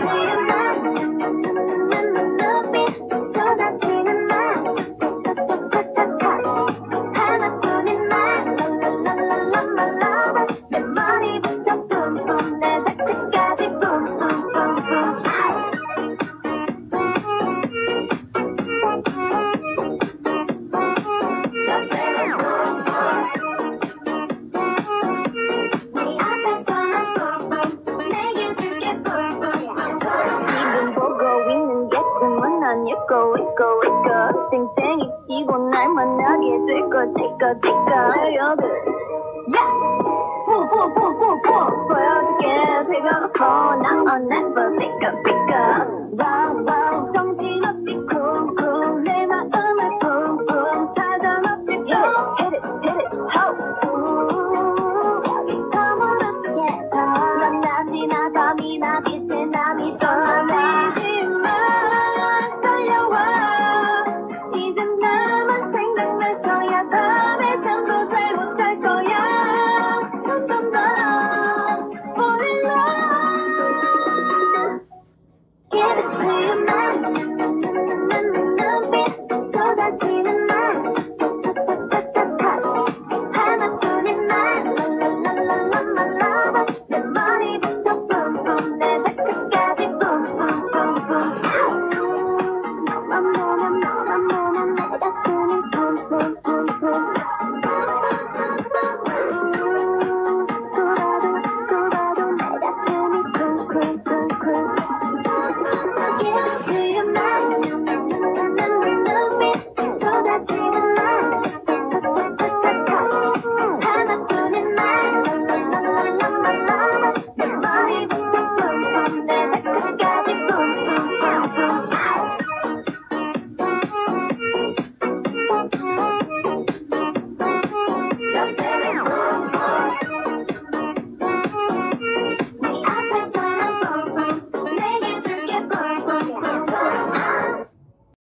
Thank you. 하냐고 있고 있고 땡땡이 치고 날 만나게 될거 될거 될거 매력을 야! 보여줄게 배가 고파 난 on never Thank you.